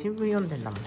新聞読んでんだもん。